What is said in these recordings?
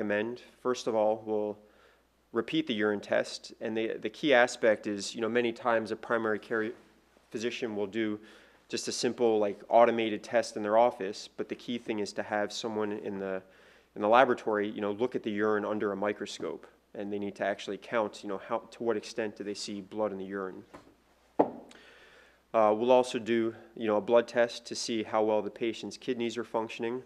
recommend. First of all, we'll repeat the urine test, and the, the key aspect is, you know, many times a primary care physician will do just a simple like automated test in their office, but the key thing is to have someone in the in the laboratory, you know, look at the urine under a microscope, and they need to actually count, you know, how to what extent do they see blood in the urine. Uh, we'll also do, you know, a blood test to see how well the patient's kidneys are functioning.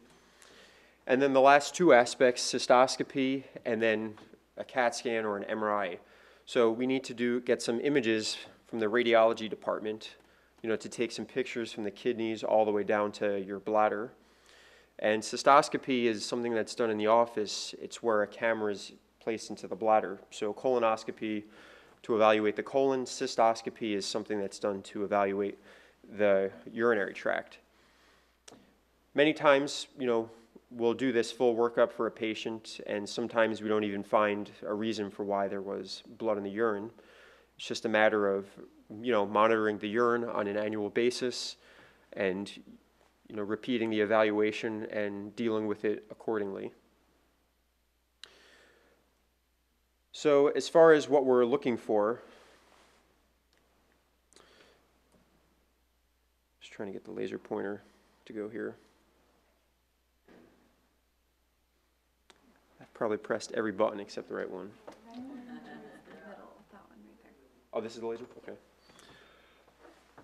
And then the last two aspects, cystoscopy and then a CAT scan or an MRI. So we need to do get some images from the radiology department, you know, to take some pictures from the kidneys all the way down to your bladder. And cystoscopy is something that's done in the office. It's where a camera is placed into the bladder. So colonoscopy to evaluate the colon, cystoscopy is something that's done to evaluate the urinary tract. Many times, you know, we'll do this full workup for a patient, and sometimes we don't even find a reason for why there was blood in the urine. It's just a matter of, you know, monitoring the urine on an annual basis and, you know, repeating the evaluation and dealing with it accordingly. So as far as what we're looking for, just trying to get the laser pointer to go here. Probably pressed every button except the right one. Oh, this is the laser? Okay.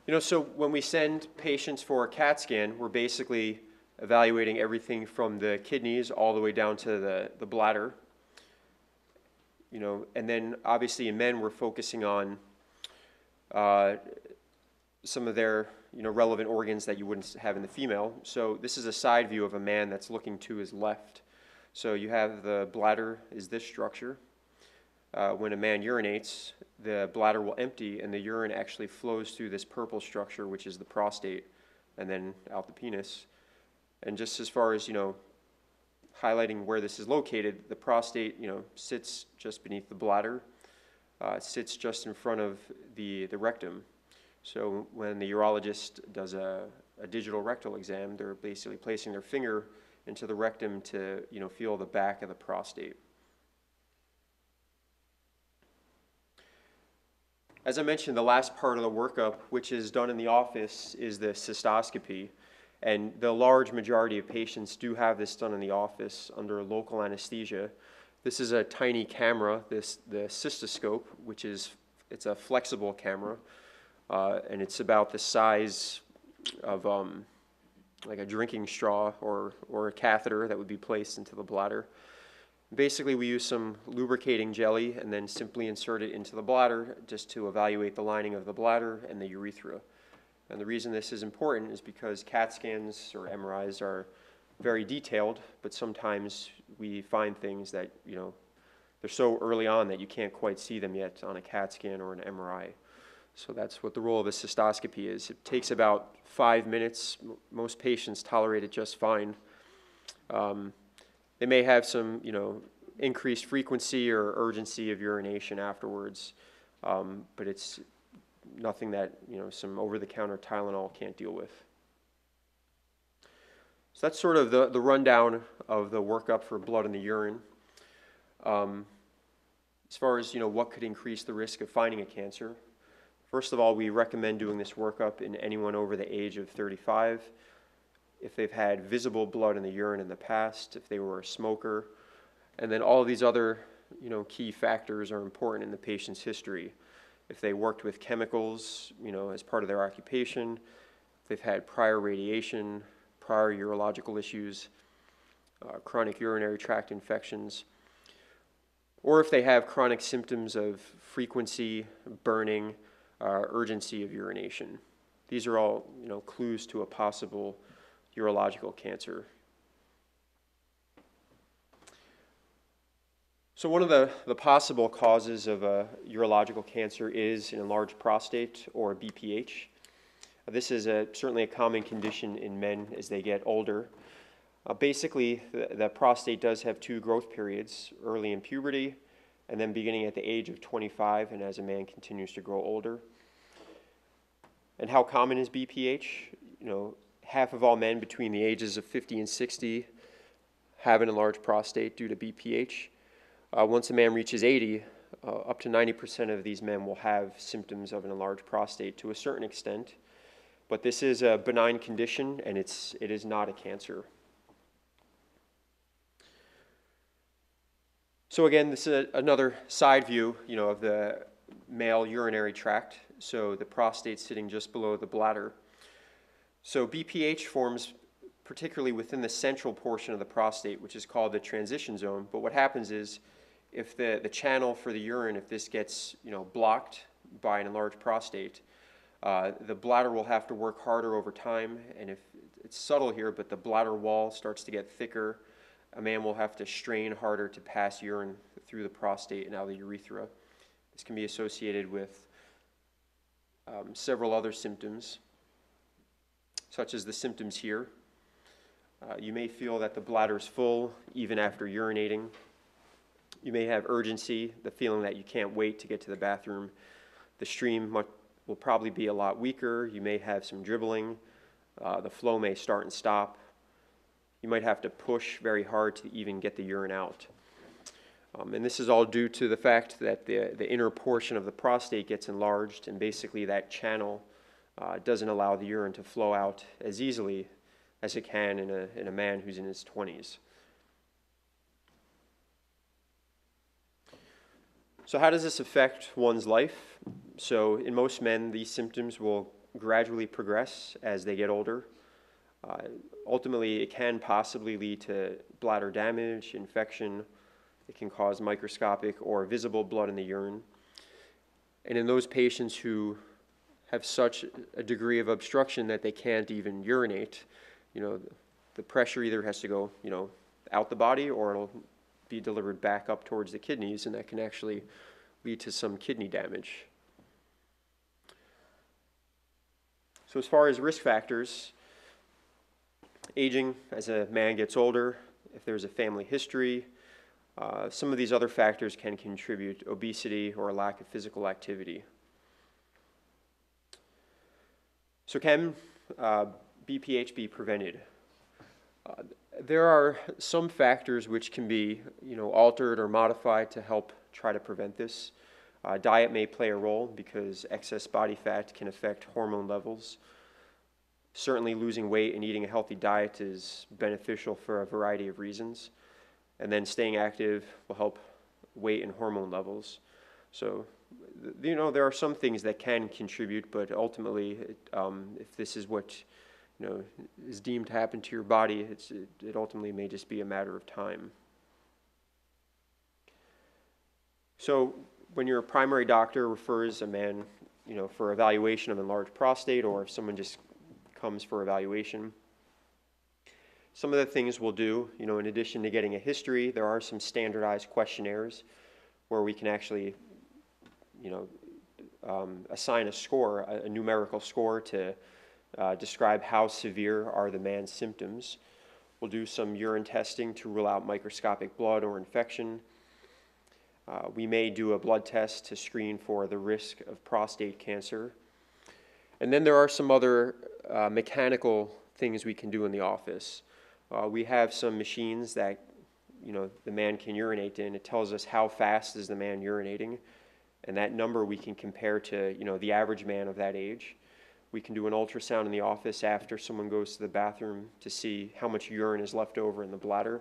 You know, so when we send patients for a CAT scan, we're basically evaluating everything from the kidneys all the way down to the, the bladder. You know, and then obviously in men, we're focusing on uh, some of their, you know, relevant organs that you wouldn't have in the female. So this is a side view of a man that's looking to his left. So you have the bladder is this structure. Uh, when a man urinates, the bladder will empty and the urine actually flows through this purple structure, which is the prostate, and then out the penis. And just as far as, you know, highlighting where this is located, the prostate, you know, sits just beneath the bladder, uh, sits just in front of the, the rectum. So when the urologist does a, a digital rectal exam, they're basically placing their finger into the rectum to, you know, feel the back of the prostate. As I mentioned, the last part of the workup, which is done in the office, is the cystoscopy. And the large majority of patients do have this done in the office under local anesthesia. This is a tiny camera, this the cystoscope, which is it's a flexible camera, uh, and it's about the size of um, like a drinking straw or or a catheter that would be placed into the bladder. Basically, we use some lubricating jelly and then simply insert it into the bladder just to evaluate the lining of the bladder and the urethra. And the reason this is important is because CAT scans or MRIs are very detailed, but sometimes we find things that, you know, they're so early on that you can't quite see them yet on a CAT scan or an MRI. So that's what the role of a cystoscopy is. It takes about five minutes. Most patients tolerate it just fine. Um, they may have some, you know, increased frequency or urgency of urination afterwards, um, but it's nothing that, you know, some over-the-counter Tylenol can't deal with. So that's sort of the, the rundown of the workup for blood in the urine. Um, as far as, you know, what could increase the risk of finding a cancer, first of all, we recommend doing this workup in anyone over the age of 35 if they've had visible blood in the urine in the past, if they were a smoker, and then all these other you know, key factors are important in the patient's history. If they worked with chemicals, you know, as part of their occupation, if they've had prior radiation, prior urological issues, uh, chronic urinary tract infections, or if they have chronic symptoms of frequency, burning, uh, urgency of urination. These are all, you know, clues to a possible urological cancer. So one of the, the possible causes of a urological cancer is an enlarged prostate or BPH. This is a, certainly a common condition in men as they get older. Uh, basically, the, the, prostate does have two growth periods, early in puberty and then beginning at the age of 25 and as a man continues to grow older. And how common is BPH? You know, half of all men between the ages of 50 and 60 have an enlarged prostate due to BPH. Uh, once a man reaches 80, uh, up to 90% of these men will have symptoms of an enlarged prostate to a certain extent. But this is a benign condition and it's, it is not a cancer. So again, this is a, another side view, you know, of the male urinary tract. So the prostate sitting just below the bladder. So BPH forms particularly within the central portion of the prostate, which is called the transition zone. But what happens is if the, the channel for the urine, if this gets, you know, blocked by an enlarged prostate, uh, the bladder will have to work harder over time. And if it's subtle here, but the bladder wall starts to get thicker, a man will have to strain harder to pass urine through the prostate and out of the urethra. This can be associated with um, several other symptoms, such as the symptoms here. Uh, you may feel that the bladder is full even after urinating. You may have urgency, the feeling that you can't wait to get to the bathroom. The stream will probably be a lot weaker. You may have some dribbling. Uh, the flow may start and stop. You might have to push very hard to even get the urine out. Um, and this is all due to the fact that the, the inner portion of the prostate gets enlarged, and basically that channel uh, doesn't allow the urine to flow out as easily as it can in a, in a man who's in his 20s. So, how does this affect one's life? So, in most men, these symptoms will gradually progress as they get older. Uh, ultimately, it can possibly lead to bladder damage, infection. It can cause microscopic or visible blood in the urine. And in those patients who have such a degree of obstruction that they can't even urinate, you know, the pressure either has to go, you know, out the body or it'll be delivered back up towards the kidneys, and that can actually lead to some kidney damage. So, as far as risk factors, aging as a man gets older, if there's a family history, uh, some of these other factors can contribute obesity or a lack of physical activity. So, can uh, BPH be prevented? Uh, there are some factors which can be, you know, altered or modified to help try to prevent this. Uh, diet may play a role because excess body fat can affect hormone levels. Certainly, losing weight and eating a healthy diet is beneficial for a variety of reasons. And then staying active will help weight and hormone levels. So, you know, there are some things that can contribute, but ultimately, um, if this is what you know, is deemed to happen to your body, it's, it, it ultimately may just be a matter of time. So when your primary doctor refers a man, you know, for evaluation of enlarged prostate, or if someone just comes for evaluation, some of the things we'll do, you know, in addition to getting a history, there are some standardized questionnaires where we can actually, you know, um, assign a score, a, a numerical score to uh, describe how severe are the man's symptoms. We'll do some urine testing to rule out microscopic blood or infection. Uh, we may do a blood test to screen for the risk of prostate cancer. And then there are some other uh, mechanical things we can do in the office. Uh, we have some machines that you know the man can urinate in. It tells us how fast is the man urinating, and that number we can compare to you know the average man of that age. We can do an ultrasound in the office after someone goes to the bathroom to see how much urine is left over in the bladder.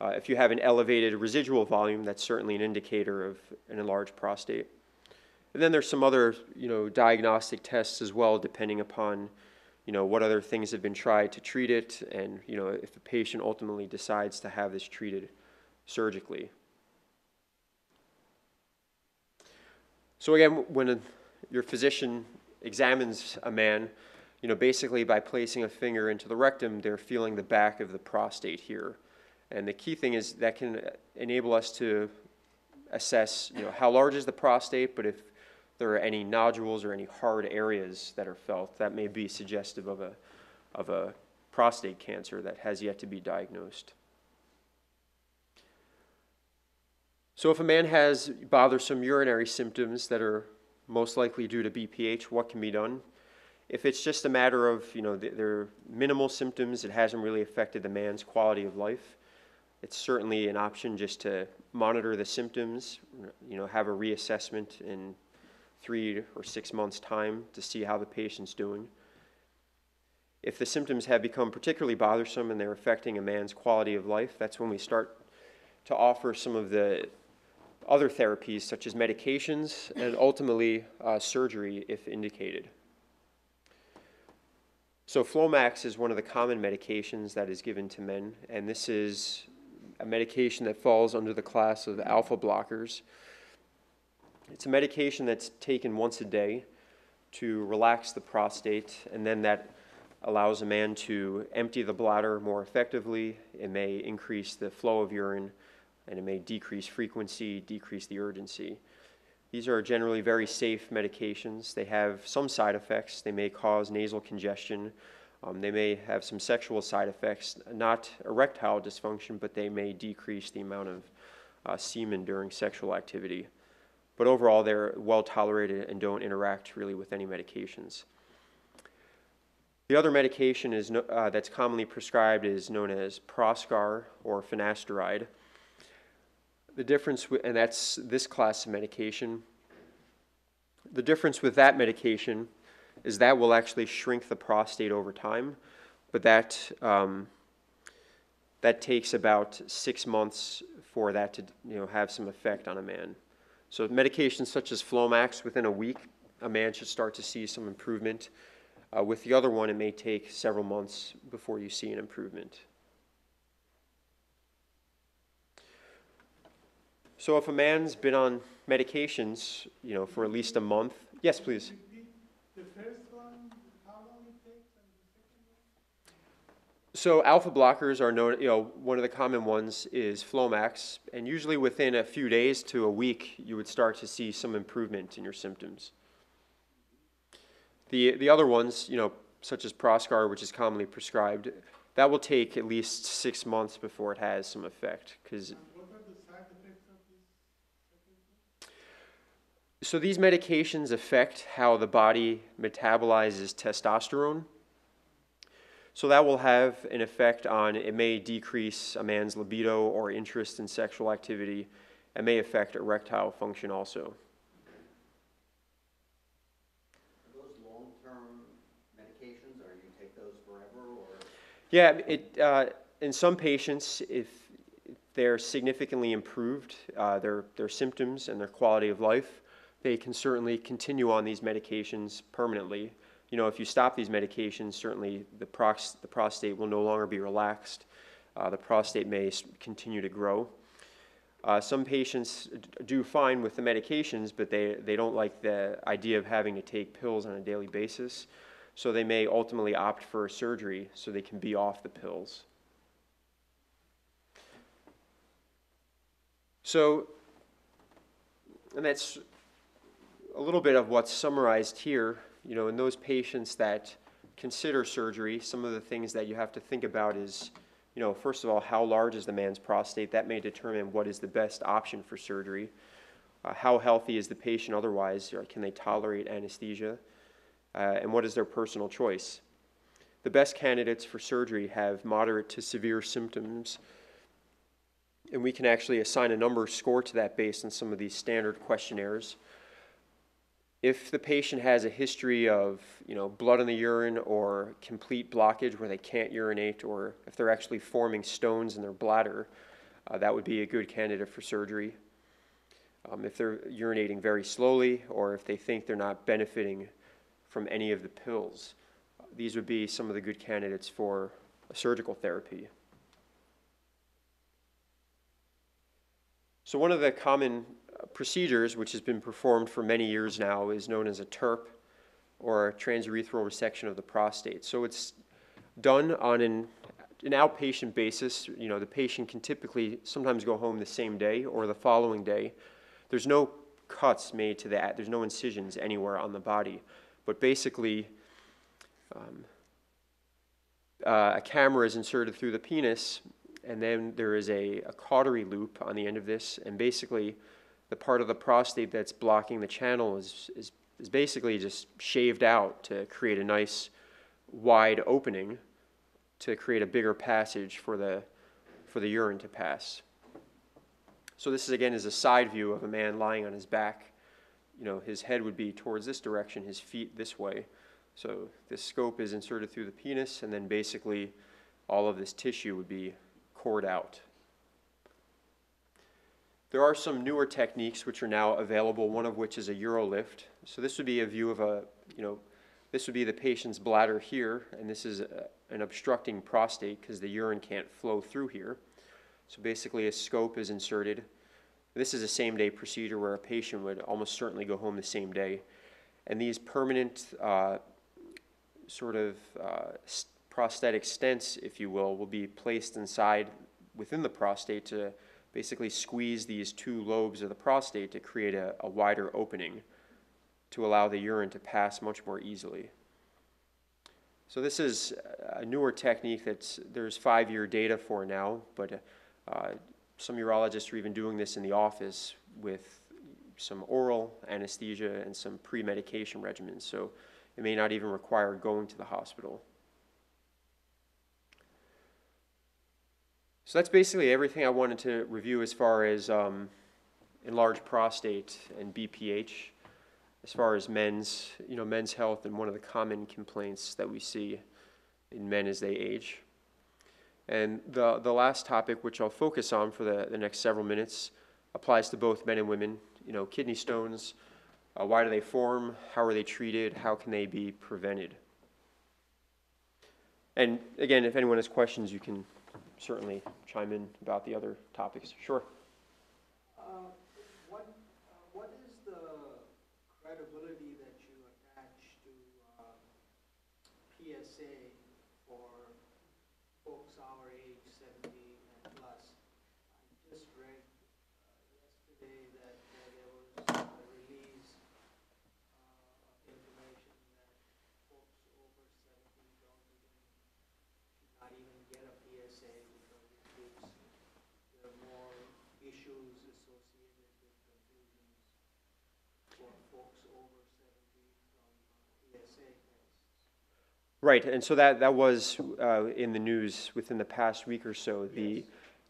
Uh, if you have an elevated residual volume, that's certainly an indicator of an enlarged prostate. And then there's some other, you know, diagnostic tests as well, depending upon, you know, what other things have been tried to treat it, and you know, if the patient ultimately decides to have this treated surgically. So again, when your physician examines a man, you know, basically by placing a finger into the rectum, they're feeling the back of the prostate here. And the key thing is that can enable us to assess, you know, how large is the prostate, but if there are any nodules or any hard areas that are felt, that may be suggestive of a, of a prostate cancer that has yet to be diagnosed. So if a man has bothersome urinary symptoms that are most likely due to BPH, what can be done? If it's just a matter of, you know, th- there are minimal symptoms, it hasn't really affected the man's quality of life, it's certainly an option just to monitor the symptoms, you know, have a reassessment in three or six months' time to see how the patient's doing. If the symptoms have become particularly bothersome and they're affecting a man's quality of life, that's when we start to offer some of the other therapies, such as medications and ultimately uh, surgery if indicated. So, Flomax is one of the common medications that is given to men, and this is a medication that falls under the class of alpha blockers. It's a medication that's taken once a day to relax the prostate, and then that allows a man to empty the bladder more effectively. It may increase the flow of urine, and it may decrease frequency, decrease the urgency. These are generally very safe medications. They have some side effects. They may cause nasal congestion. Um, they may have some sexual side effects, not erectile dysfunction, but they may decrease the amount of uh, semen during sexual activity. But overall, they're well tolerated and don't interact really with any medications. The other medication is no, uh, that's commonly prescribed is known as Proscar or finasteride. The difference, with, and that's this class of medication. The difference with that medication is that will actually shrink the prostate over time, but that um, that takes about six months for that to you know have some effect on a man. So medications such as Flomax, within a week, a man should start to see some improvement. Uh, with the other one, it may take several months before you see an improvement. So if a man's been on medications, you know, for at least a month, yes, please. The first one, how long it takes, and the second one? So alpha blockers are known, you know, one of the common ones is Flomax, and usually within a few days to a week, you would start to see some improvement in your symptoms. The, the other ones, you know, such as Proscar, which is commonly prescribed, that will take at least six months before it has some effect, because what are the side effects of this? So these medications affect how the body metabolizes testosterone. So that will have an effect on it may decrease a man's libido or interest in sexual activity. It may affect erectile function also. Are those long-term medications, or you take those forever, or? Yeah, it, uh, in some patients, if they're significantly improved, uh, their, their symptoms and their quality of life, they can certainly continue on these medications permanently. You know, if you stop these medications, certainly the, prox, the prostate will no longer be relaxed. Uh, the prostate may continue to grow. Uh, some patients do fine with the medications, but they, they don't like the idea of having to take pills on a daily basis. So they may ultimately opt for surgery so they can be off the pills. So, and that's a little bit of what's summarized here. You know, in those patients that consider surgery, some of the things that you have to think about is, you know, first of all, how large is the man's prostate? That may determine what is the best option for surgery. Uh, how healthy is the patient otherwise? Can they tolerate anesthesia? Uh, and what is their personal choice? The best candidates for surgery have moderate to severe symptoms, and we can actually assign a number score to that based on some of these standard questionnaires. If the patient has a history of, you know, blood in the urine or complete blockage where they can't urinate, or if they're actually forming stones in their bladder, uh, that would be a good candidate for surgery. Um, if they're urinating very slowly, or if they think they're not benefiting from any of the pills, these would be some of the good candidates for a surgical therapy. So one of the common procedures, which has been performed for many years now, is known as a TURP, or a transurethral resection of the prostate. So it's done on an, an outpatient basis. You know, the patient can typically sometimes go home the same day or the following day. There's no cuts made to that. There's no incisions anywhere on the body. But basically, um, uh, a camera is inserted through the penis, and then there is a, a cautery loop on the end of this, and basically, the part of the prostate that's blocking the channel is, is is basically just shaved out to create a nice wide opening to create a bigger passage for the, for the urine to pass. So this is, again is a side view of a man lying on his back. You know, his head would be towards this direction, his feet this way. So this scope is inserted through the penis, and then basically all of this tissue would be cored out. There are some newer techniques which are now available, one of which is a UroLift. So this would be a view of a, you know, this would be the patient's bladder here, and this is a, an obstructing prostate because the urine can't flow through here. So basically, a scope is inserted. This is a same day procedure where a patient would almost certainly go home the same day. And these permanent uh, sort of uh, prosthetic stents, if you will, will be placed inside within the prostate to basically squeeze these two lobes of the prostate to create a, a wider opening to allow the urine to pass much more easily. So this is a newer technique that's there's five-year data for now, but uh, some urologists are even doing this in the office with some oral anesthesia and some pre-medication regimens. So it may not even require going to the hospital. So that's basically everything I wanted to review as far as um, enlarged prostate and BPH, as far as men's, you know, men's health and one of the common complaints that we see in men as they age. And the, the last topic, which I'll focus on for the, the next several minutes, applies to both men and women. You know, kidney stones, uh, why do they form? How are they treated? How can they be prevented? And again, if anyone has questions, you can certainly chime in about the other topics. Sure. Uh, What, uh, what is the credibility that you attach to uh, PSA for folks our age, 70 and plus? I just read uh, yesterday that uh, there was a release uh, of information that folks over 70 don't even, should not even get a PSA because it gives there are more issues associated with confusions for folks over seventy from uh, PSA tests. Right, and so that, that was uh, in the news within the past week or so. The,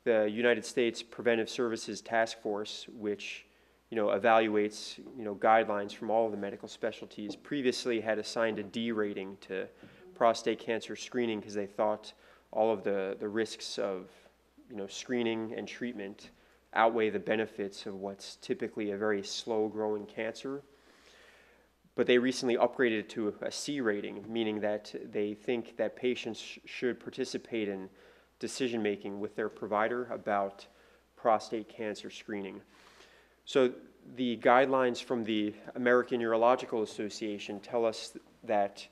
the United States Preventive Services Task Force, which, you know, evaluates, you know, guidelines from all of the medical specialties, previously had assigned a D rating to prostate cancer screening because they thought all of the, the risks of, you know, screening and treatment outweigh the benefits of what's typically a very slow-growing cancer but they recently upgraded it to a C rating, meaning that they think that patients sh- should participate in decision making with their provider about prostate cancer screening. So the guidelines from the American Urological Association tell us that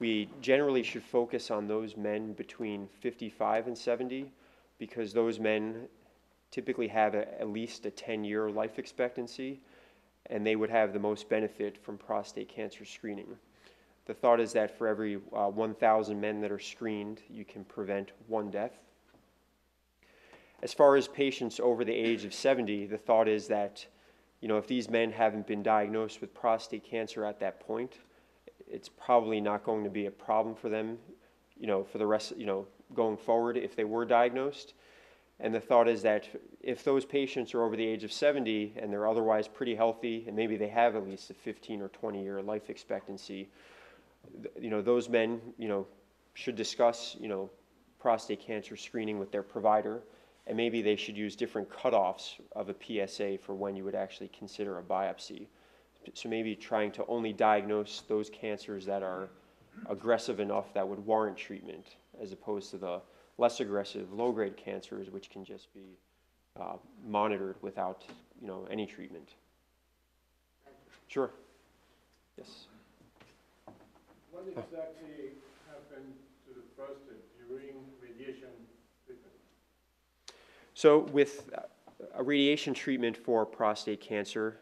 we generally should focus on those men between 55 and 70 because those men typically have a, at least a 10 year life expectancy and they would have the most benefit from prostate cancer screening. The thought is that for every uh, 1,000 men that are screened, you can prevent one death. As far as patients over the age of 70, the thought is that, you know, if these men haven't been diagnosed with prostate cancer at that point, it's probably not going to be a problem for them, you know, for the rest, you know, going forward if they were diagnosed. And the thought is that if those patients are over the age of 70 and they're otherwise pretty healthy, and maybe they have at least a 15 or 20 year life expectancy, you know, those men, you know, should discuss, you know, prostate cancer screening with their provider, and maybe they should use different cutoffs of a PSA for when you would actually consider a biopsy. So maybe trying to only diagnose those cancers that are aggressive enough that would warrant treatment, as opposed to the less aggressive, low-grade cancers, which can just be uh, monitored without, you know, any treatment. Sure. Yes. What exactly happened to the prostate during radiation treatment? So with a radiation treatment for prostate cancer,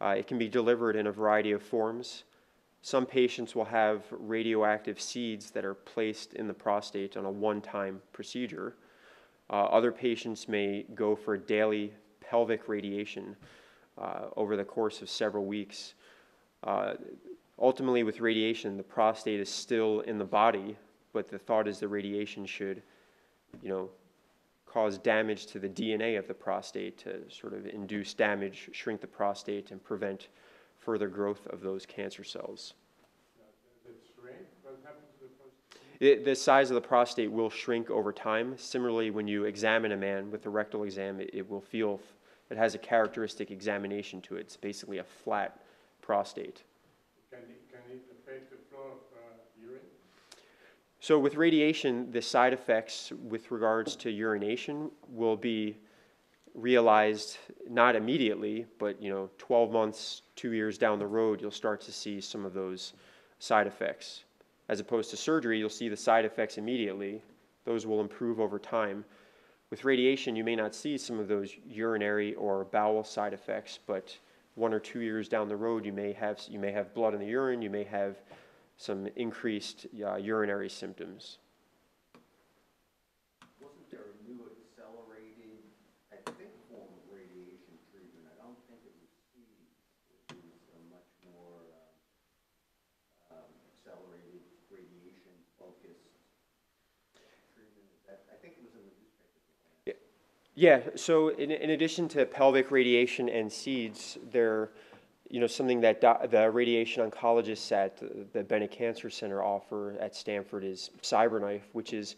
uh, it can be delivered in a variety of forms. Some patients will have radioactive seeds that are placed in the prostate on a one-time procedure. Uh, other patients may go for daily pelvic radiation uh, over the course of several weeks. Uh, ultimately, with radiation, the prostate is still in the body, but the thought is the radiation should, you know, cause damage to the DNA of the prostate to sort of induce damage, shrink the prostate, and prevent further growth of those cancer cells. It shrink? What happens to the? It, the size of the prostate will shrink over time. Similarly, when you examine a man with a rectal exam, it, it will feel, it has a characteristic examination to it. It's basically a flat prostate. Can it, can it affect the flow of uh, urine? So with radiation, the side effects with regards to urination will be realized not immediately, but you know, 12 months, two years down the road, you'll start to see some of those side effects. As opposed to surgery, you'll see the side effects immediately. Those will improve over time. With radiation, you may not see some of those urinary or bowel side effects, but one or two years down the road, you may have you may have blood in the urine, you may have some increased uh, urinary symptoms. Wasn't there a new accelerated, I think, form of radiation treatment? I don't think it was seeds. It was a much more um, um, accelerated, radiation-focused treatment. Is that, I think it was in the newspaper. Yeah, so in, in addition to pelvic radiation and seeds, there, you know, something that do, the radiation oncologists at the Bennett Cancer Center offer at Stamford is CyberKnife, which is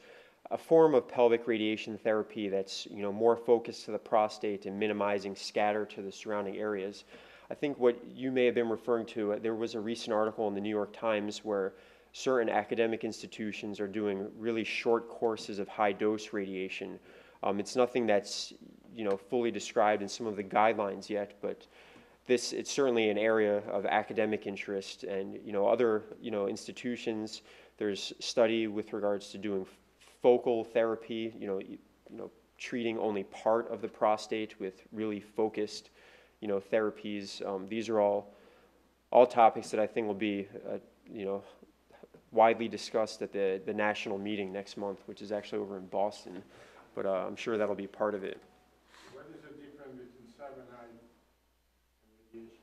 a form of pelvic radiation therapy that's, you know, more focused to the prostate and minimizing scatter to the surrounding areas. I think what you may have been referring to, uh, there was a recent article in the New York Times where certain academic institutions are doing really short courses of high dose radiation. Um, it's nothing that's you know fully described in some of the guidelines yet, but this it's certainly an area of academic interest, and you know other you know institutions. There's study with regards to doing focal therapy. You know you, you know treating only part of the prostate with really focused you know therapies. Um, these are all all topics that I think will be uh, you know widely discussed at the the national meeting next month, which is actually over in Boston but uh, I'm sure that'll be part of it. What is the difference between CyberKnife and radiation?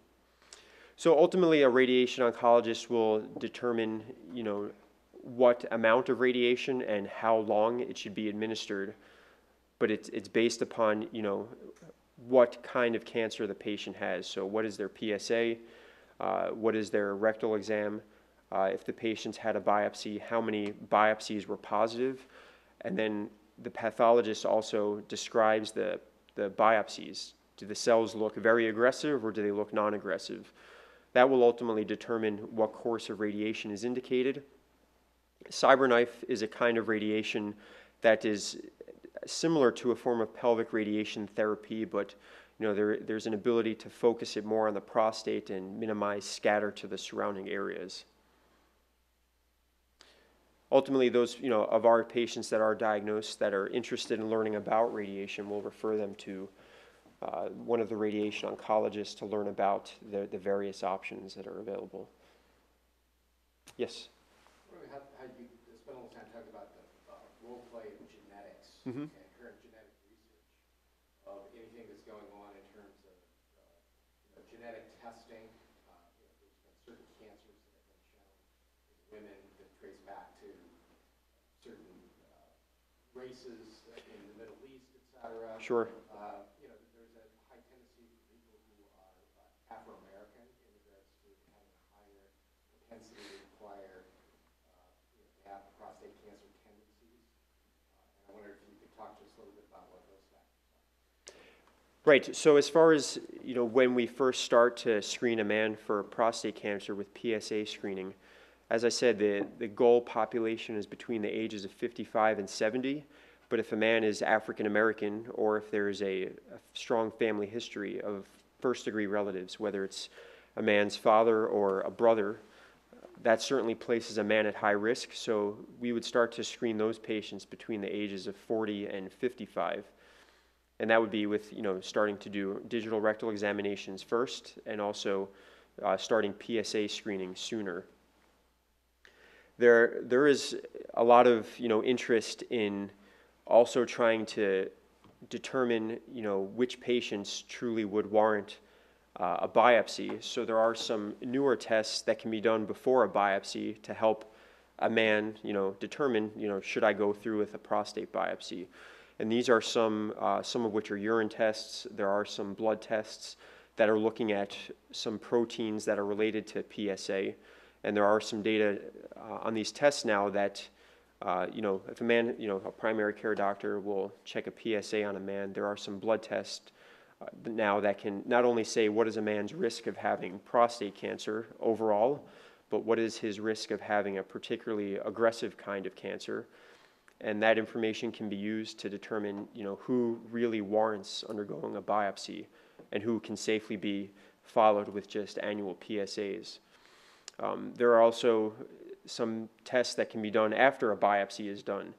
So ultimately, a radiation oncologist will determine, you know, what amount of radiation and how long it should be administered. But it's, it's based upon, you know, what kind of cancer the patient has. So what is their PSA? Uh, what is their rectal exam? Uh, if the patient's had a biopsy, how many biopsies were positive? And then the pathologist also describes the, the biopsies. Do the cells look very aggressive or do they look non aggressive? That will ultimately determine what course of radiation is indicated. CyberKnife is a kind of radiation that is similar to a form of pelvic radiation therapy, but you know, there, there's an ability to focus it more on the prostate and minimize scatter to the surrounding areas ultimately those you know of our patients that are diagnosed that are interested in learning about radiation we'll refer them to uh, one of the radiation oncologists to learn about the, the various options that are available yes how, how you spend a little time talking about the uh, role play of genetics Mhm. and current genetic research of anything that's going on in terms of, uh, you know, genetic testing. Uh, you know, there's been certain cancers that have been shown in women that trace back to certain uh, races in the Middle East, et cetera. sure Uh, You know, there's a high tendency for people who are uh, Afro-American in regards to having a higher propensity to acquire, uh, you know, have prostate cancer tendencies. Uh, And I wonder if you could talk to us a little bit about what those factors are. Right. So as far as you know, when we first start to screen a man for prostate cancer with PSA screening, as I said, the the goal population is between the ages of 55 and 70. But if a man is African American, or if there is a, a strong family history of first degree relatives, whether it's a man's father or a brother, that certainly places a man at high risk. So we would start to screen those patients between the ages of 40 and 55 and that would be with you know starting to do digital rectal examinations first and also uh, starting PSA screening sooner. There, there is a lot of you know interest in also trying to determine you know which patients truly would warrant uh, a biopsy. So there are some newer tests that can be done before a biopsy to help a man, you know, determine, you know, should I go through with a prostate biopsy? And these are some, uh, some of which are urine tests. There are some blood tests that are looking at some proteins that are related to PSA. And there are some data uh, on these tests now that, uh, you know, if a man, you know, a primary care doctor will check a PSA on a man, there are some blood tests uh, now that can not only say what is a man's risk of having prostate cancer overall, but what is his risk of having a particularly aggressive kind of cancer. And that information can be used to determine, you know, who really warrants undergoing a biopsy and who can safely be followed with just annual PSAs. Um, there are also some tests that can be done after a biopsy is done.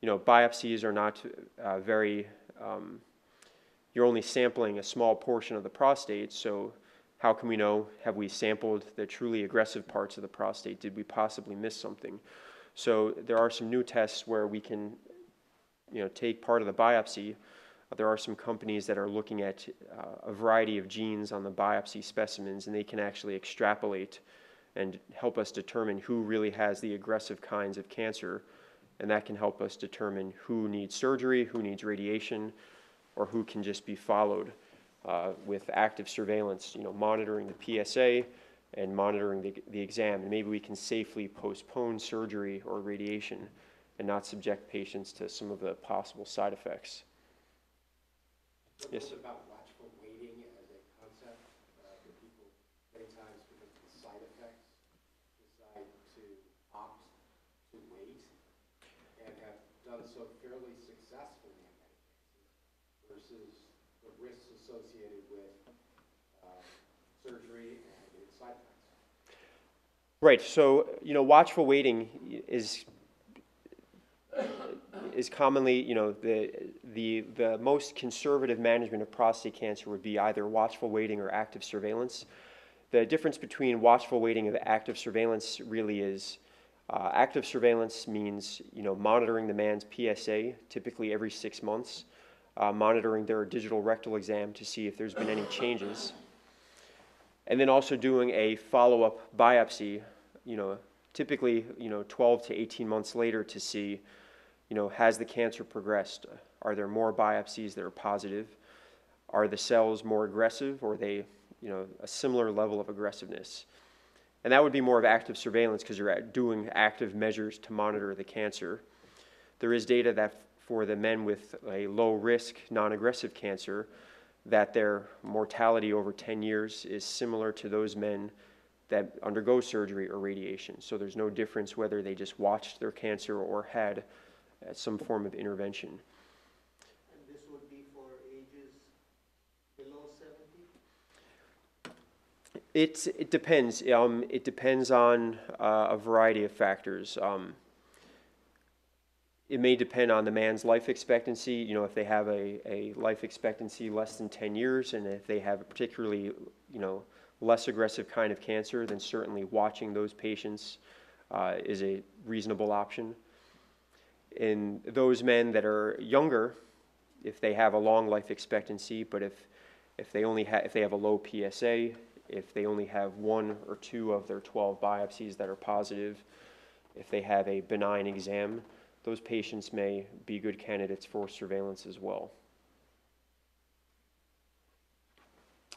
You know, biopsies are not uh, very, um, you're only sampling a small portion of the prostate, so how can we know, have we sampled the truly aggressive parts of the prostate? Did we possibly miss something? So there are some new tests where we can, you know, take part of the biopsy. There are some companies that are looking at uh, a variety of genes on the biopsy specimens, and they can actually extrapolate and help us determine who really has the aggressive kinds of cancer. And that can help us determine who needs surgery, who needs radiation, or who can just be followed uh, with active surveillance, you know, monitoring the PSA and monitoring the, the exam. And maybe we can safely postpone surgery or radiation and not subject patients to some of the possible side effects. Yes. about watchful waiting as a concept, uh, for people many times because of the side effects, decide to opt to wait and have done so fairly successfully in many cases versus the risks associated with, um, surgery and its side effects. Right. So, you know, watchful waiting is is commonly, you know, the the the most conservative management of prostate cancer would be either watchful waiting or active surveillance. The difference between watchful waiting and active surveillance really is uh, active surveillance means, you know, monitoring the man's PSA typically every six months, uh, monitoring their digital rectal exam to see if there's been any changes, and then also doing a follow-up biopsy, you know, typically, you know, 12 to 18 months later to see, you know, has the cancer progressed? Are there more biopsies that are positive? Are the cells more aggressive or are they, you know, a similar level of aggressiveness? And that would be more of active surveillance because you're doing active measures to monitor the cancer. There is data that for the men with a low risk, non aggressive cancer, that their mortality over 10 years is similar to those men that undergo surgery or radiation. So there's no difference whether they just watched their cancer or had uh, some form of intervention. And this would be for ages below seventy? It, it depends. Um, it depends on uh, a variety of factors. Um, it may depend on the man's life expectancy. You know, if they have a, a life expectancy less than 10 years, and if they have a particularly, you know, less aggressive kind of cancer, then certainly watching those patients uh, is a reasonable option. In those men that are younger, if they have a long life expectancy, but if if they only have if they have a low PSA, if they only have one or two of their 12 biopsies that are positive, if they have a benign exam, those patients may be good candidates for surveillance as well.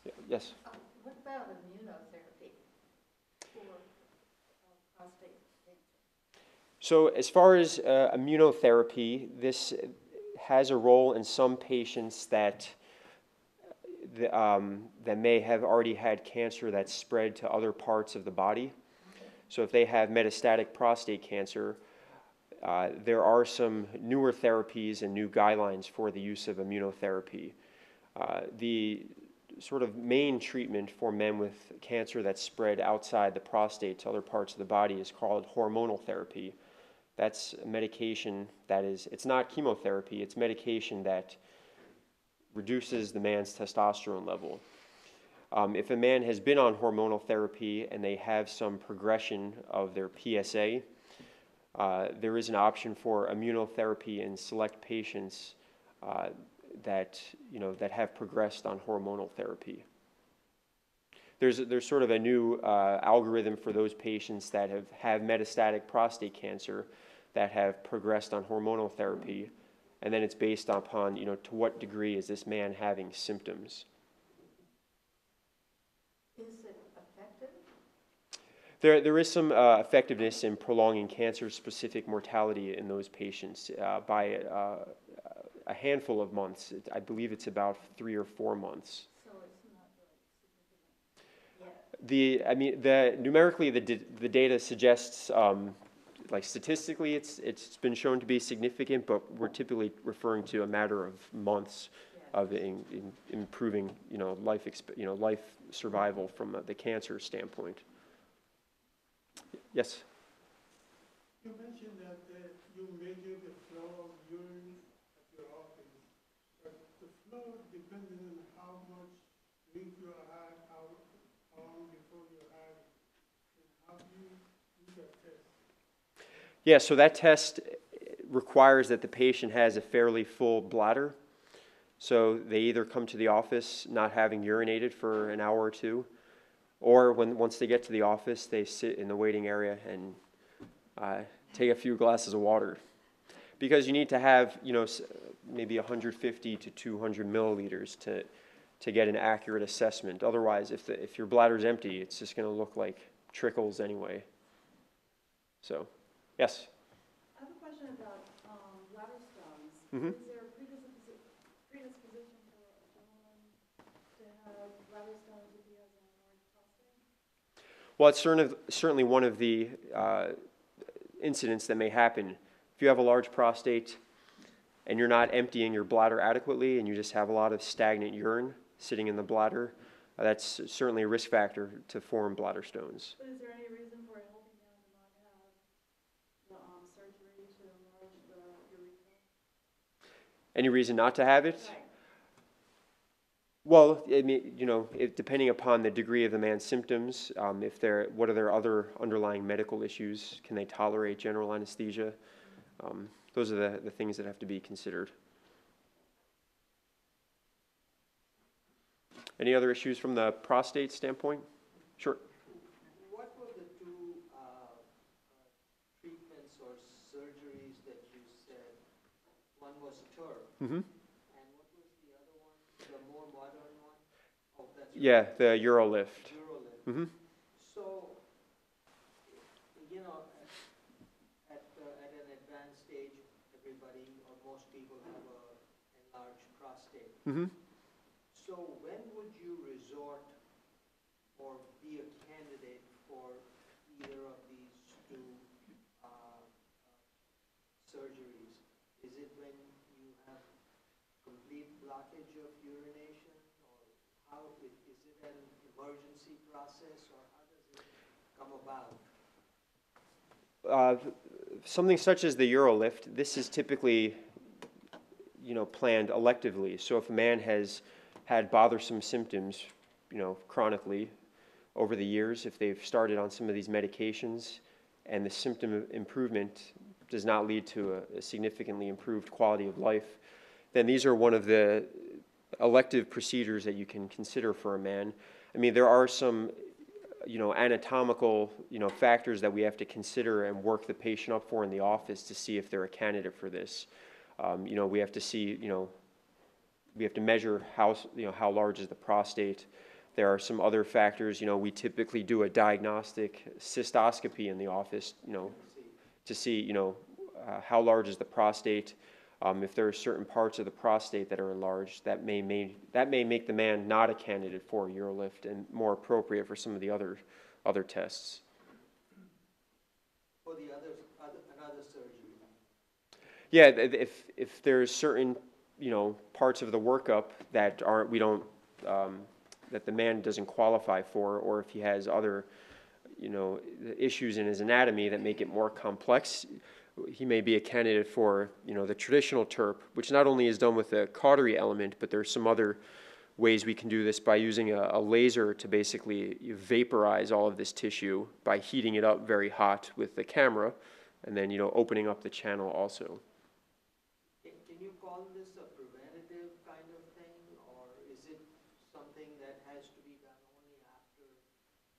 Yeah, Yes. Uh, What about immunotherapy for uh, prostate cancer? So as far as uh, immunotherapy, this has a role in some patients that the, um, that may have already had cancer that's spread to other parts of the body. So if they have metastatic prostate cancer, uh, there are some newer therapies and new guidelines for the use of immunotherapy. Uh, the sort of main treatment for men with cancer that's spread outside the prostate to other parts of the body is called hormonal therapy. That's medication that is, it's not chemotherapy, it's medication that reduces the man's testosterone level. Um, if a man has been on hormonal therapy and they have some progression of their PSA, uh, there is an option for immunotherapy in select patients uh, that you know that have progressed on hormonal therapy. there's, there's sort of a new uh, algorithm for those patients that have, have metastatic prostate cancer that have progressed on hormonal therapy. And then it's based upon, you know, to what degree is this man having symptoms? Is it effective? There, there is some uh, effectiveness in prolonging cancer-specific mortality in those patients uh, by uh, a handful of months. It- I believe it's about three or four months. So it's not really significant yet. The, I mean, the, numerically, the, the data suggests, um, like statistically, it's, it's been shown to be significant, but we're typically referring to a matter of months Yeah. of in, in improving, you know, life, exp- you know, life survival from uh, the cancer standpoint. Yes? You mentioned that uh, you measure the flow of urine at your office, but the flow depending on how much drink you had, how, how long before you had, it, and how do you do that test? Yeah, so that test requires that the patient has a fairly full bladder. So they either come to the office not having urinated for an hour or two, or when, once they get to the office, they sit in the waiting area and uh, take a few glasses of water. Because you need to have, you know, maybe 150 to 200 milliliters to, to get an accurate assessment. Otherwise, if, the, if your bladder's empty, it's just going to look like trickles anyway. So, yes? I have a question about um, bladder stones. Mhm. Is there a predisposi- predisposition for a gentleman to have bladder stones if he has an enlarged prostate? Well, it's certain, certainly one of the uh, incidents that may happen. If you have a large prostate and you're not emptying your bladder adequately and you just have a lot of stagnant urine sitting in the bladder, uh, that's certainly a risk factor to form bladder stones. But is there any reason for a healthy man to not have the um, surgery to enlarge the urethra? Any reason not to have it? Well, I mean, you know, it, depending upon the degree of the man's symptoms, um, if there, what are their other underlying medical issues? Can they tolerate general anesthesia? Um, those are the, the things that have to be considered. Any other issues from the prostate standpoint? Sure. What were the two uh, uh, treatments or surgeries that you said? One was TURP, Mm-hmm. and what was the other one, the more modern one? Oh, Yeah, the UroLift. UroLift. Mm-hmm. So, you know, at, uh, at an advanced stage, everybody or most people have a enlarged prostate. Mm-hmm. So when would you resort or be a candidate for either of these two uh, uh, surgeries? Is it when you have complete blockage of urination, or how, is is it an emergency process, or how does it come about? uh, something such as the UroLift, this is typically, you know, planned electively. So if a man has had bothersome symptoms, you know, chronically over the years, if they've started on some of these medications and the symptom improvement does not lead to a, a significantly improved quality of life, then these are one of the elective procedures that you can consider for a man. I mean, there are some you know, anatomical, you know, factors that we have to consider and work the patient up for in the office to see if they're a candidate for this. Um, you know, we have to see, you know, we have to measure how, you know, how large is the prostate. There are some other factors, you know, we typically do a diagnostic cystoscopy in the office, you know, to see, you know, uh, how large is the prostate. Um, if there are certain parts of the prostate that are enlarged, that may, may, that may make the man not a candidate for a UroLift and more appropriate for some of the other, other tests. For the other, other, another surgery? Yeah, if, if there's certain, you know, parts of the workup that aren't, we don't, um, that the man doesn't qualify for, or if he has other, you know, issues in his anatomy that make it more complex, he may be a candidate for, you know, the traditional TURP, which not only is done with a cautery element, but there's some other ways we can do this by using a, a laser to basically vaporize all of this tissue by heating it up very hot with the camera, and then, you know, opening up the channel also. Can, can you call this a preventative kind of thing, or is it something that has to be done only after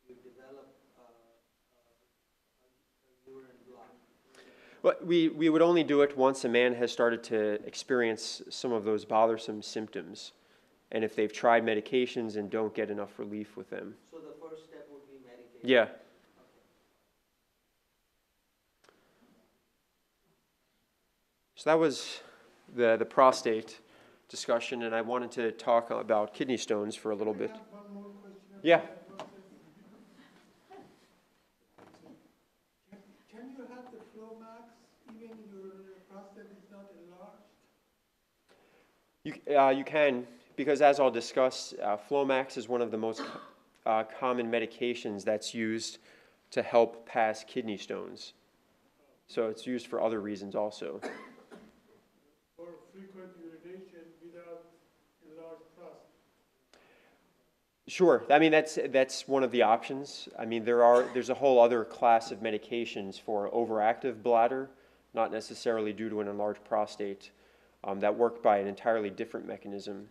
you develop uh, uh, a urine blood? But we, we would only do it once a man has started to experience some of those bothersome symptoms. And if they've tried medications and don't get enough relief with them. So the first step would be medication? Yeah. So that was the, the prostate discussion, and I wanted to talk about kidney stones for a little bit. one more question. about Yeah. that process. Can can even your prostate is not enlarged? You, uh, you can, because as I'll discuss, uh, Flomax is one of the most uh, common medications that's used to help pass kidney stones. So it's used for other reasons also. For frequent urination without enlarged prostate? Sure, I mean, that's, that's one of the options. I mean, there are, there's a whole other class of medications for overactive bladder, not necessarily due to an enlarged prostate, um, that work by an entirely different mechanism.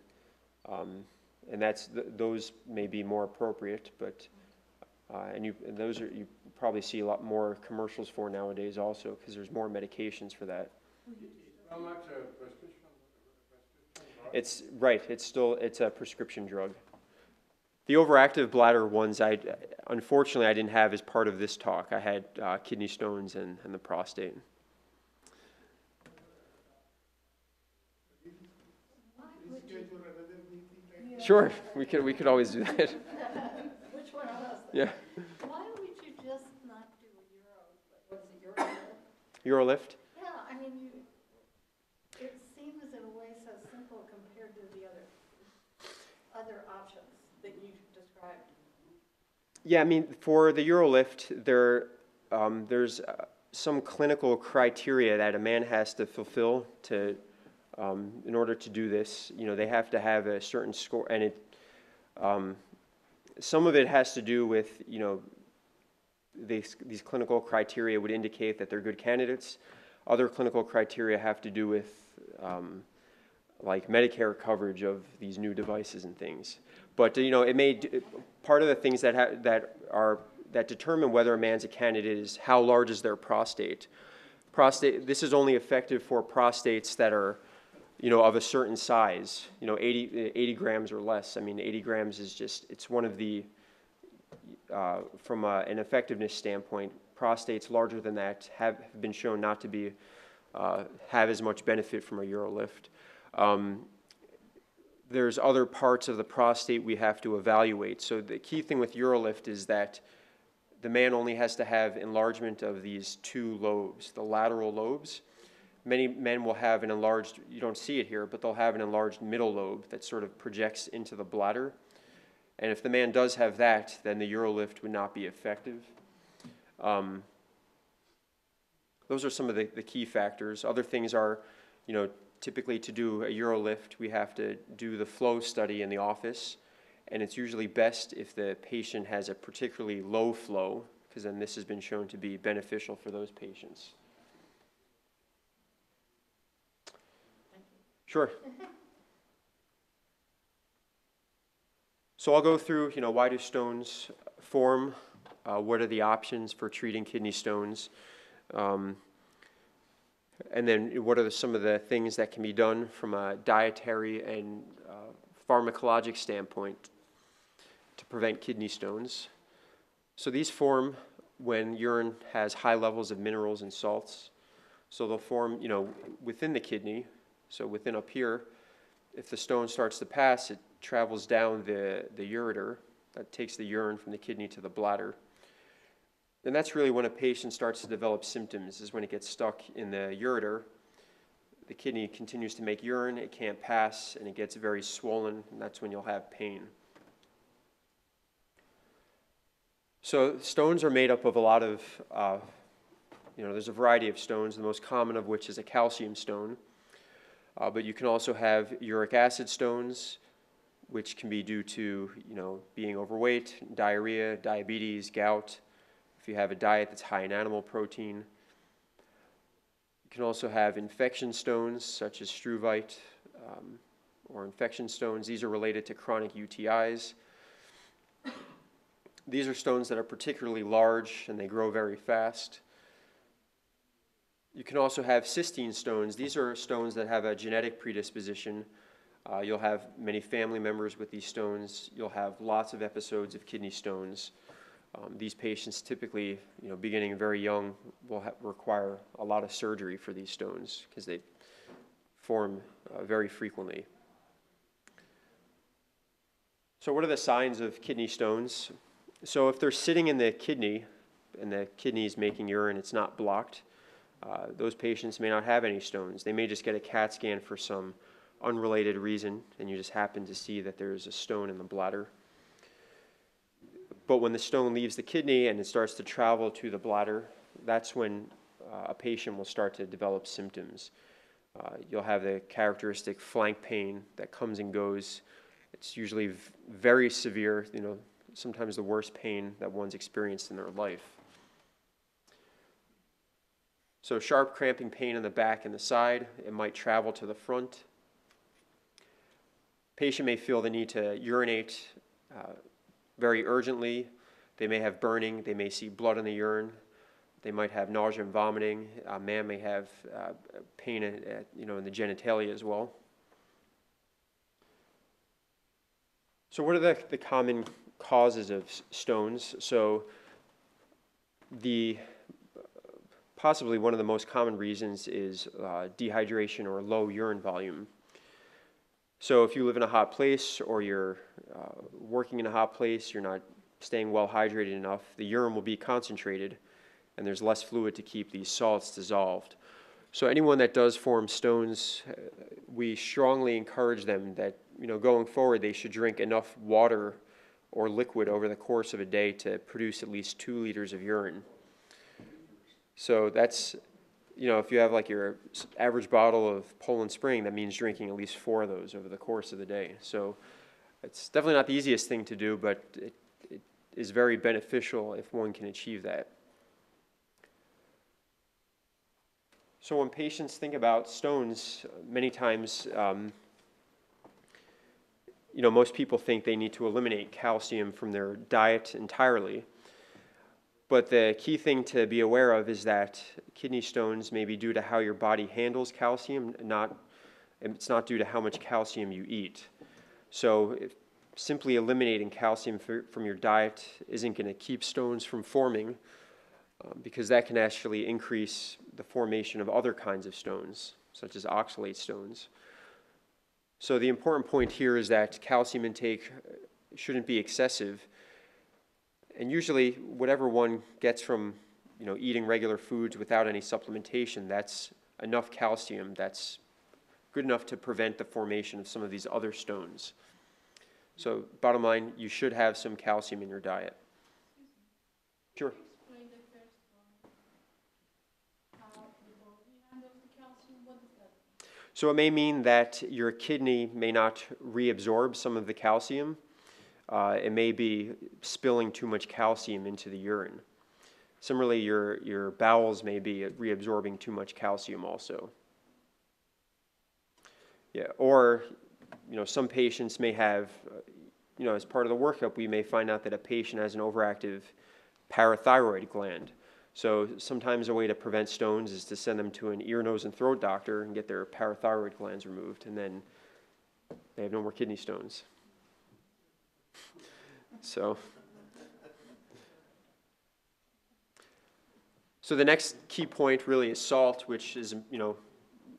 Um, and that's, th- those may be more appropriate, but, uh, and you, and those are, you probably see a lot more commercials for nowadays also, because there's more medications for that. It's, right, it's still, it's a prescription drug. The overactive bladder ones, I, unfortunately, I didn't have as part of this talk. I had uh, kidney stones and, and the prostate. Why would you, Reschedule another meeting like that? Sure, we could, we could always do that. which one of us? Yeah. Why would you just not do a euro, what is it, euro? UroLift? Yeah, I mean, you, it seems in a way so simple compared to the other, other options that you described. Yeah, I mean, for the UroLift, there, um, there's uh, some clinical criteria that a man has to fulfill to, um, in order to do this. You know, they have to have a certain score, and it, um, some of it has to do with, you know, these, these clinical criteria would indicate that they're good candidates. Other clinical criteria have to do with, um, like Medicare coverage of these new devices and things. But, you know, it may, part of the things that ha- that are, that determine whether a man's a candidate is how large is their prostate. Prostate, this is only effective for prostates that are, you know, of a certain size, you know, 80, 80 grams or less. I mean, 80 grams is just, it's one of the, uh, from a, an effectiveness standpoint, prostates larger than that have, have been shown not to be, uh, have as much benefit from a UroLift. Um, there's other parts of the prostate we have to evaluate. So the key thing with UroLift is that the man only has to have enlargement of these two lobes, the lateral lobes. Many men will have an enlarged, you don't see it here, but they'll have an enlarged middle lobe that sort of projects into the bladder. And if the man does have that, then the UroLift would not be effective. Um, those are some of the, the key factors. Other things are, you know, typically to do a UroLift, we have to do the flow study in the office. And it's usually best if the patient has a particularly low flow, because then this has been shown to be beneficial for those patients. Sure. So I'll go through, you know, why do stones form? Uh, what are the options for treating kidney stones? Um, and then what are some of the things that can be done from a dietary and uh, pharmacologic standpoint to prevent kidney stones? So these form when urine has high levels of minerals and salts. So they'll form, you know, within the kidney. So within up here, if the stone starts to pass, it travels down the, the ureter. That takes the urine from the kidney to the bladder. And that's really when a patient starts to develop symptoms, is when it gets stuck in the ureter. The kidney continues to make urine, it can't pass, and it gets very swollen, and that's when you'll have pain. So stones are made up of a lot of, uh, you know, there's a variety of stones, the most common of which is a calcium stone. Uh, but you can also have uric acid stones, which can be due to, you know, being overweight, diarrhea, diabetes, gout, you have a diet that's high in animal protein. You can also have infection stones, such as struvite um, or infection stones. These are related to chronic UTIs. These are stones that are particularly large and they grow very fast. You can also have cystine stones. These are stones that have a genetic predisposition. Uh, you'll have many family members with these stones. You'll have lots of episodes of kidney stones. Um, these patients typically, you know, beginning very young, will require a lot of surgery for these stones because they form uh, very frequently. So, what are the signs of kidney stones? So, if they're sitting in the kidney and the kidney is making urine, it's not blocked, uh, those patients may not have any stones. They may just get a CAT scan for some unrelated reason, and you just happen to see that there's a stone in the bladder. But when the stone leaves the kidney and it starts to travel to the bladder, that's when uh, a patient will start to develop symptoms. Uh, you'll have the characteristic flank pain that comes and goes. It's usually very severe, you know, sometimes the worst pain that one's experienced in their life. So, sharp cramping pain in the back and the side, it might travel to the front. Patient may feel the need to urinate uh, very urgently. They may have burning, they may see blood in the urine, they might have nausea and vomiting. A man may have uh, pain, at, you know, in the genitalia as well. So, what are the, the common causes of stones? So, the possibly one of the most common reasons is uh, dehydration or low urine volume. So, if you live in a hot place or you're uh, working in a hot place, you're not staying well hydrated enough, the urine will be concentrated and there's less fluid to keep these salts dissolved. So anyone that does form stones, uh, we strongly encourage them that you know going forward they should drink enough water or liquid over the course of a day to produce at least two liters of urine. So that's you know if you have like your average bottle of Poland Spring, that means drinking at least four of those over the course of the day. So it's definitely not the easiest thing to do, but it, it is very beneficial if one can achieve that. So when patients think about stones, many times, um, you know, most people think they need to eliminate calcium from their diet entirely. But the key thing to be aware of is that kidney stones may be due to how your body handles calcium, not it's not due to how much calcium you eat. So if simply eliminating calcium f- from your diet isn't going to keep stones from forming um, because that can actually increase the formation of other kinds of stones, such as oxalate stones. So, the important point here is that calcium intake shouldn't be excessive. And usually, whatever one gets from you know, eating regular foods without any supplementation, that's enough calcium that's good enough to prevent the formation of some of these other stones. So, bottom line, you should have some calcium in your diet. Sure. Explain the first one. How the body handles the calcium, what does that mean? So it may mean that your kidney may not reabsorb some of the calcium. Uh, it may be spilling too much calcium into the urine. Similarly, your, your bowels may be reabsorbing too much calcium also. Yeah, or, you know, some patients may have, you know, as part of the workup, we may find out that a patient has an overactive parathyroid gland. So sometimes a way to prevent stones is to send them to an ear, nose, and throat doctor and get their parathyroid glands removed, and then they have no more kidney stones. So, so the next key point really is salt, which is you know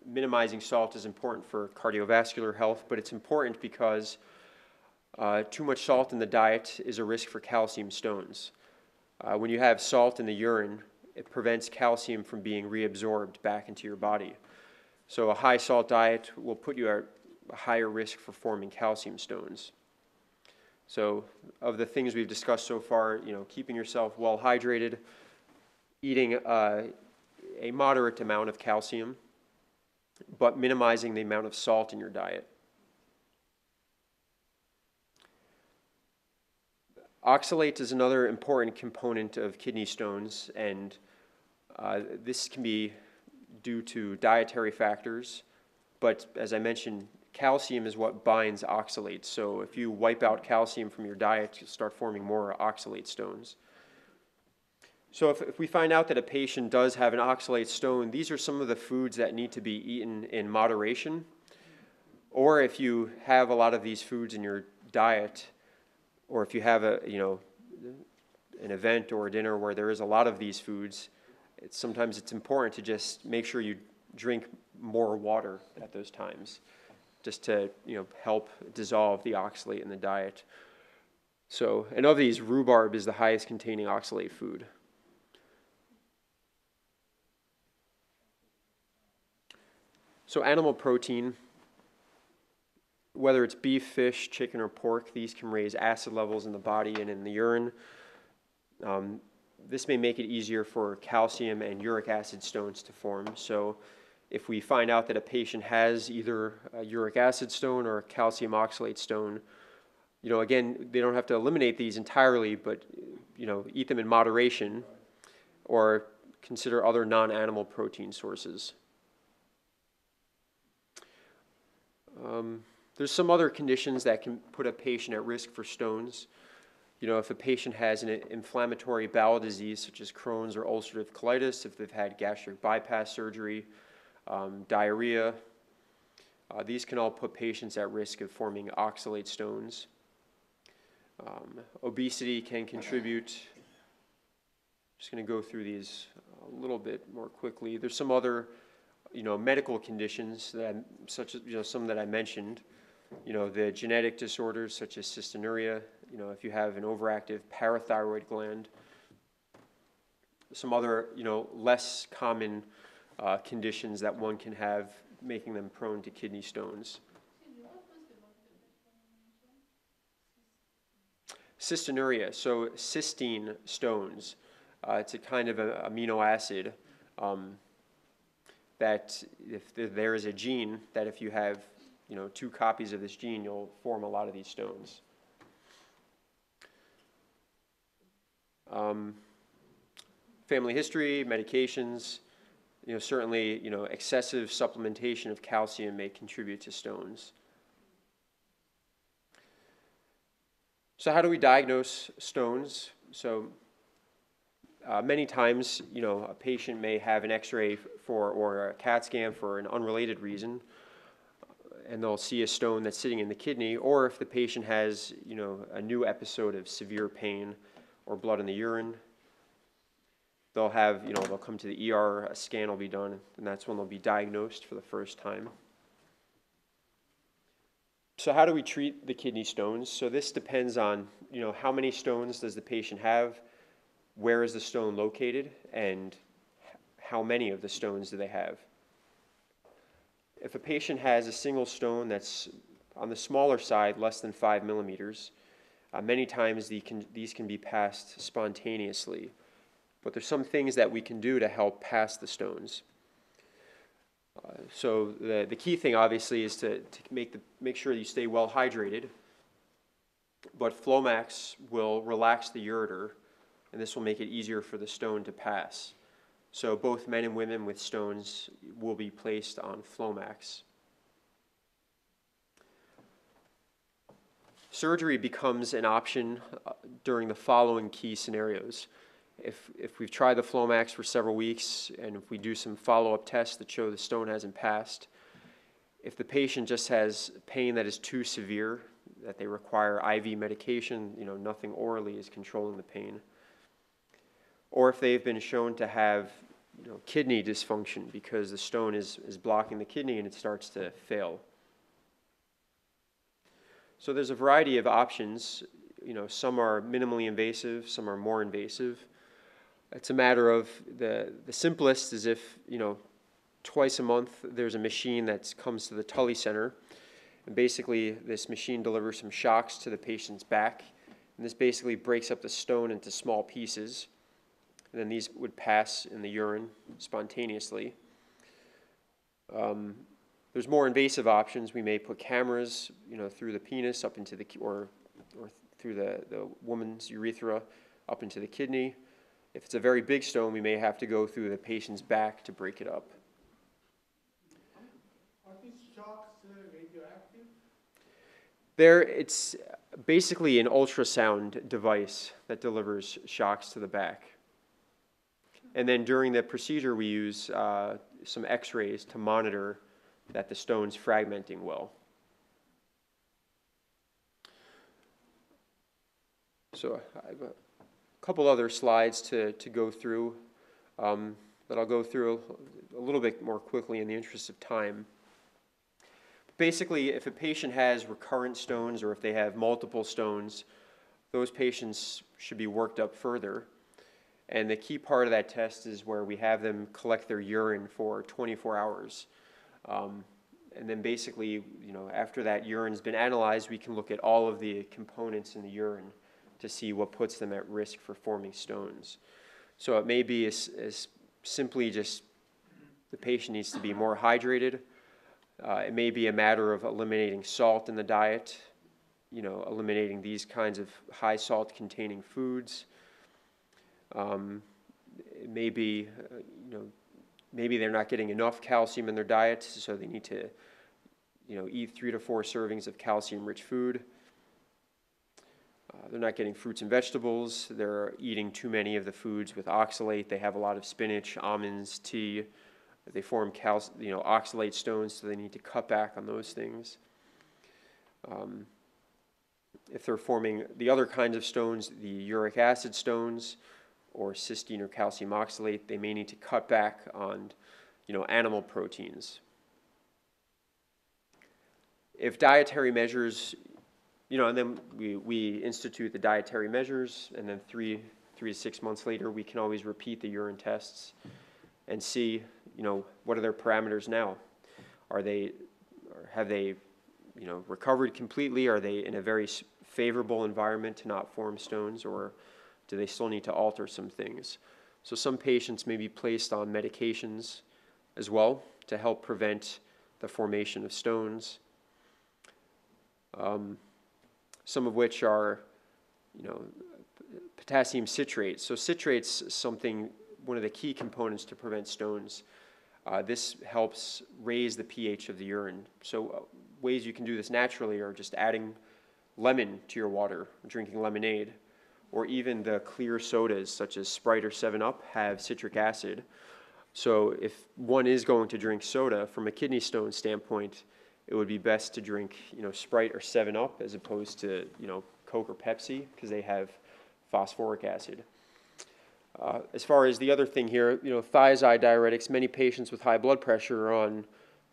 minimizing salt is important for cardiovascular health, but it's important because uh, too much salt in the diet is a risk for calcium stones. Uh, when you have salt in the urine, it prevents calcium from being reabsorbed back into your body. So, a high salt diet will put you at a higher risk for forming calcium stones. So, of the things we've discussed so far, you know, keeping yourself well hydrated, eating uh, a moderate amount of calcium, but minimizing the amount of salt in your diet. Oxalate is another important component of kidney stones, and uh, this can be due to dietary factors, but as I mentioned, calcium is what binds oxalates. So if you wipe out calcium from your diet, you'll start forming more oxalate stones. So if, if we find out that a patient does have an oxalate stone, these are some of the foods that need to be eaten in moderation. Or if you have a lot of these foods in your diet, or if you have a, you know, an event or a dinner where there is a lot of these foods, it's, sometimes it's important to just make sure you drink more water at those times, just to, you know, help dissolve the oxalate in the diet. So, and of these, rhubarb is the highest containing oxalate food. So animal protein, whether it's beef, fish, chicken, or pork, these can raise acid levels in the body and in the urine. Um, this may make it easier for calcium and uric acid stones to form. So if we find out that a patient has either a uric acid stone or a calcium oxalate stone, you know, again, they don't have to eliminate these entirely, but, you know, eat them in moderation or consider other non-animal protein sources. Um, there's some other conditions that can put a patient at risk for stones. You know, if a patient has an inflammatory bowel disease such as Crohn's or ulcerative colitis, if they've had gastric bypass surgery, um, diarrhea, uh, these can all put patients at risk of forming oxalate stones. Um, obesity can contribute. Just going to go through these a little bit more quickly. There's some other, you know, medical conditions that, I- such as you know, some that I mentioned. You know, the genetic disorders such as cystinuria. You know, if you have an overactive parathyroid gland. Some other, you know, less common uh, conditions that one can have, making them prone to kidney stones. Cystinuria, so cystine stones. Uh, it's a kind of a amino acid um, that if there is a gene that if you have, you know, two copies of this gene, you'll form a lot of these stones. Um, family history, medications, you know, certainly, you know, excessive supplementation of calcium may contribute to stones. So how do we diagnose stones? So uh, many times, you know, a patient may have an X-ray for or a CAT scan for an unrelated reason, and they'll see a stone that's sitting in the kidney. Or if the patient has, you know, a new episode of severe pain or blood in the urine, they'll have, you know, they'll come to the ER, a scan will be done, and that's when they'll be diagnosed for the first time. So how do we treat the kidney stones? So this depends on, you know, how many stones does the patient have, where is the stone located, and how many of the stones do they have? If a patient has a single stone that's on the smaller side, less than five millimeters, uh, many times the can, these can be passed spontaneously. But there's some things that we can do to help pass the stones. Uh, so the, the key thing obviously is to, to make, the, make sure you stay well hydrated. But Flomax will relax the ureter, and this will make it easier for the stone to pass. So both men and women with stones will be placed on Flomax. Surgery becomes an option uh, during the following key scenarios. If, if we've tried the Flomax for several weeks and if we do some follow-up tests that show the stone hasn't passed, if the patient just has pain that is too severe, that they require IV medication, you know, nothing orally is controlling the pain. Or if they've been shown to have you know, kidney dysfunction because the stone is, is blocking the kidney and it starts to fail. So there's a variety of options. You know, some are minimally invasive, some are more invasive. It's a matter of the, the simplest is if, you know, twice a month there's a machine that comes to the Tully Center. And basically, this machine delivers some shocks to the patient's back. And this basically breaks up the stone into small pieces. And then these would pass in the urine spontaneously. Um, there's more invasive options. We may put cameras, you know, through the penis up into the, or, or through the, the woman's urethra up into the kidney. If it's a very big stone, we may have to go through the patient's back to break it up. Are these shocks uh, radioactive? There, it's basically an ultrasound device that delivers shocks to the back. And then during the procedure, we use uh, some x-rays to monitor that the stone's fragmenting well. So I have a couple other slides to, to go through um, that I'll go through a, a little bit more quickly in the interest of time. Basically, if a patient has recurrent stones or if they have multiple stones, those patients should be worked up further. And the key part of that test is where we have them collect their urine for 24 hours. Um, and then basically, you know, after that urine's been analyzed, we can look at all of the components in the urine to see what puts them at risk for forming stones. So it may be as, as simply just the patient needs to be more hydrated. Uh, it may be a matter of eliminating salt in the diet, you know, eliminating these kinds of high salt containing foods. Um, it may be, uh, you know, maybe they're not getting enough calcium in their diet, so they need to, you know, eat three to four servings of calcium-rich food. They're not getting fruits and vegetables. They're eating too many of the foods with oxalate. They have a lot of spinach, almonds, tea. They form cal- you know, oxalate stones, so they need to cut back on those things. Um, if they're forming the other kinds of stones, the uric acid stones, or cysteine or calcium oxalate, they may need to cut back on, you know, animal proteins. If dietary measures, you know, and then we, we institute the dietary measures, and then three, three to six months later, we can always repeat the urine tests and see, you know, what are their parameters now? Are they, have they, you know, recovered completely? Are they in a very favorable environment to not form stones, or do they still need to alter some things? So some patients may be placed on medications as well to help prevent the formation of stones. Um, some of which are, you know, potassium citrate. So citrate's something, one of the key components to prevent stones. Uh, this helps raise the pH of the urine. So uh, ways you can do this naturally are just adding lemon to your water, drinking lemonade, or even the clear sodas such as Sprite or 7-Up have citric acid. So if one is going to drink soda, from a kidney stone standpoint, it would be best to drink, you know, Sprite or 7-Up as opposed to, you know, Coke or Pepsi because they have phosphoric acid. Uh, as far as the other thing here, you know, thiazide diuretics, many patients with high blood pressure are on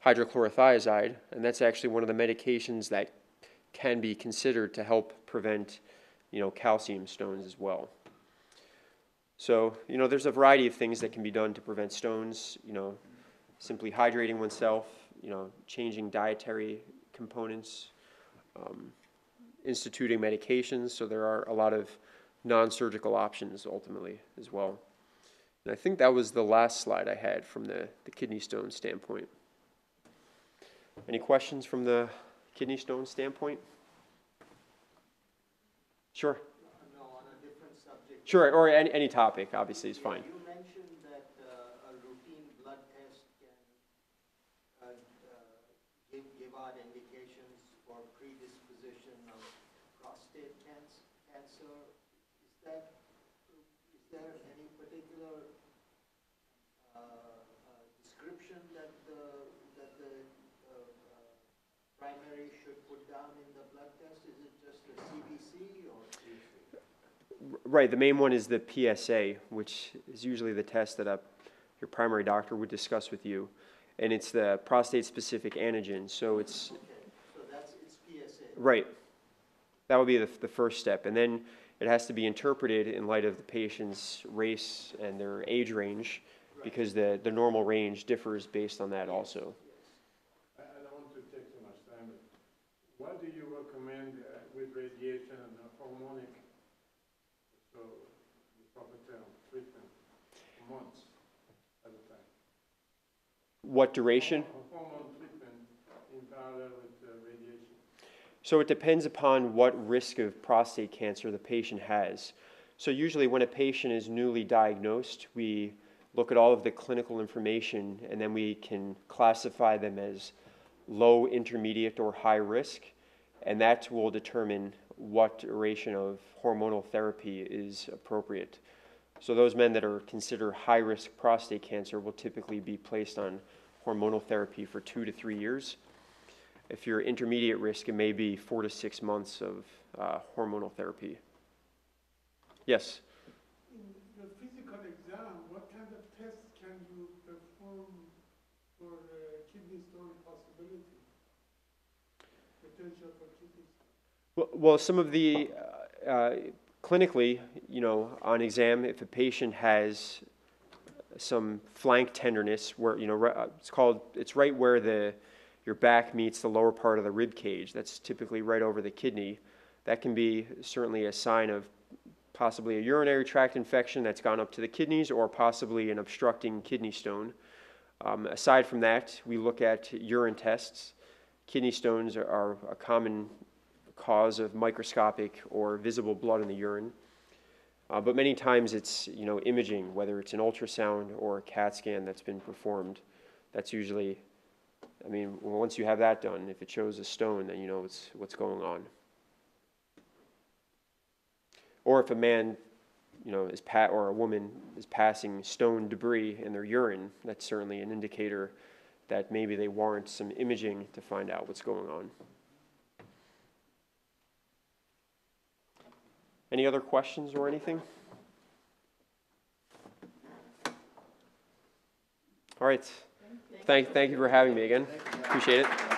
hydrochlorothiazide, and that's actually one of the medications that can be considered to help prevent, you know, calcium stones as well. So, you know, there's a variety of things that can be done to prevent stones, you know, simply hydrating oneself, you know, changing dietary components, um, instituting medications. So there are a lot of non-surgical options ultimately as well. And I think that was the last slide I had from the, the kidney stone standpoint. Any questions from the kidney stone standpoint? Sure. No, on a different subject. Sure, or any, any topic, obviously, is fine. You mentioned that uh, a routine blood test can uh, uh, give, give out indications for predisposition of prostate canc- cancer. Is that, is there any particular uh, uh, description that the, that the uh, uh, primary should put down in the blood test? Is it just a CBC or CC? Right, the main one is the PSA, which is usually the test that a, your primary doctor would discuss with you. And it's the prostate-specific antigen, so it's, Okay, so that's, it's PSA. right. That would be the, the first step. And then it has to be interpreted in light of the patient's race and their age range, because the, the normal range differs based on that also. I, I don't want to take too much time, but what do you recommend uh, with radiation and uh, hormonic, so the proper term, treatment, months at a time? What duration? Hormone treatment in parallel with uh, radiation. So it depends upon what risk of prostate cancer the patient has. So usually when a patient is newly diagnosed, we look at all of the clinical information and then we can classify them as low, intermediate, or high risk. and that will determine what duration of hormonal therapy is appropriate. So those men that are considered high-risk prostate cancer will typically be placed on hormonal therapy for two to three years. If you're intermediate risk, it may be four to six months of uh, hormonal therapy. Yes? In the physical exam, what kind of tests can you perform for uh, kidney stone possibility? Potential for kidney stone? Well, well, some of the, uh, uh, clinically, you know, on exam, if a patient has some flank tenderness where, you know, it's called, it's right where the, your back meets the lower part of the rib cage, that's typically right over the kidney, that can be certainly a sign of possibly a urinary tract infection that's gone up to the kidneys or possibly an obstructing kidney stone. Um, aside from that, we look at urine tests. Kidney stones are, are a common cause of microscopic or visible blood in the urine. Uh, but many times it's you know imaging, whether it's an ultrasound or a CAT scan that's been performed. That's usually, I mean, once you have that done, if it shows a stone, then you know what's what's going on. Or if a man, you know, is pat or a woman is passing stone debris in their urine, that's certainly an indicator that maybe they warrant some imaging to find out what's going on. Any other questions or anything? All right. Thank, thank you for having me again. Appreciate it.